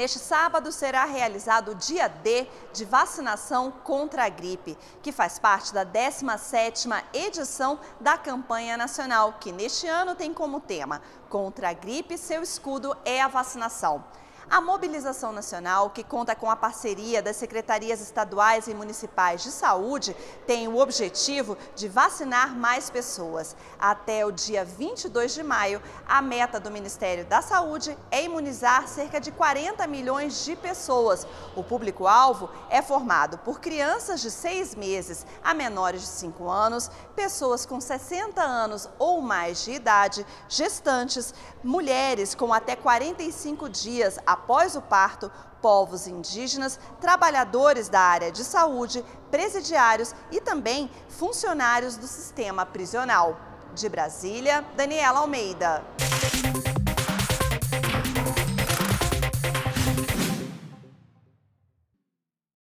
Neste sábado será realizado o dia D de vacinação contra a gripe, que faz parte da 17ª edição da campanha nacional, que neste ano tem como tema Contra a gripe, seu escudo é a vacinação. A mobilização nacional, que conta com a parceria das secretarias estaduais e municipais de saúde, tem o objetivo de vacinar mais pessoas. Até o dia 22 de maio, a meta do Ministério da Saúde é imunizar cerca de 40 milhões de pessoas. O público-alvo é formado por crianças de 6 meses a menores de 5 anos, pessoas com 60 anos ou mais de idade, gestantes, mulheres com até 45 dias após o parto, povos indígenas, trabalhadores da área de saúde, presidiários e também funcionários do sistema prisional. De Brasília, Daniela Almeida.